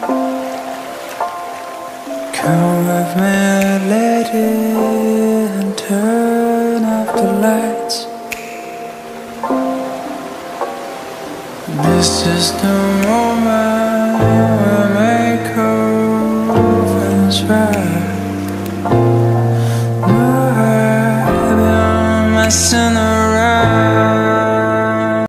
Come with me, lady, and turn off the lights. This is the moment where makeover is right. No, I've messing around.